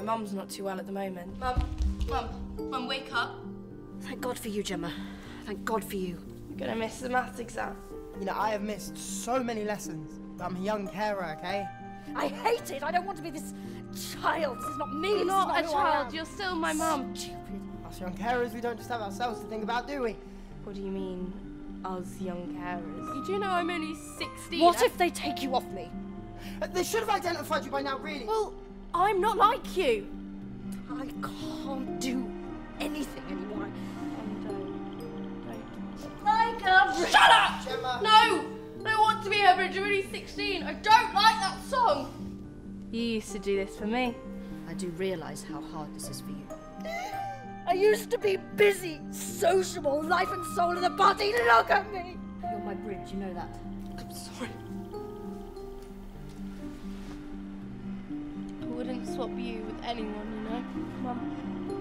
My mum's not too well at the moment. Mum, mum, mum, wake up. Thank God for you, Gemma. Thank God for you. You're gonna miss the maths exam. You know, I have missed so many lessons. But I'm a young carer, okay? I hate it. I don't want to be this child. This is not me. You're This is not a child. You're still my mum. Stupid. Us young carers, we don't just have ourselves to think about, do we? What do you mean, us young carers? You do know I'm only 16. What if they take you off me? Uh, They should have identified you by now, really. Well, I'm not like you. I can't do anything anymore. I can't. Uh, Shut up! Gemma. No! I don't want to be her bridge. I'm only 16. I don't like that song. You used to do this for me. I do realise how hard this is for you. I used to be busy, sociable, life and soul of the body. Look at me. You're my bridge. You know that. I'm sorry. top you with anyone, you know. Mum.